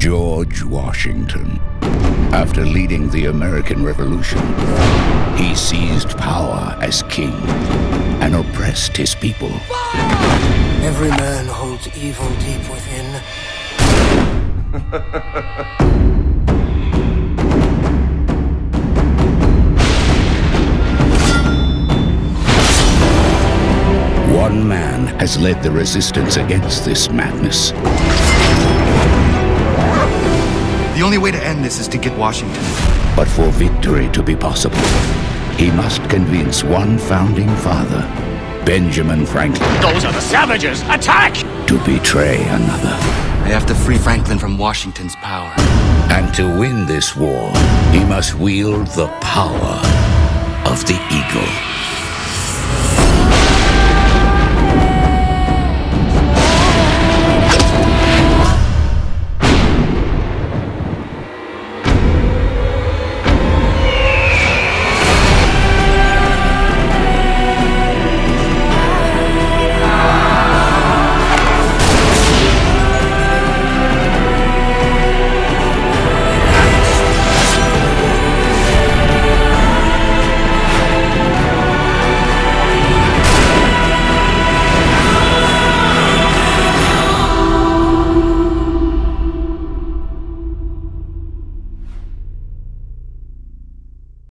George Washington. After leading the American Revolution, he seized power as king and oppressed his people. Every man holds evil deep within. One man has led the resistance against this madness. The only way to end this is to get Washington. But for victory to be possible, he must convince one founding father, Benjamin Franklin, Those are the savages! Attack! to betray another. I have to free Franklin from Washington's power. And to win this war, he must wield the power of the eagle.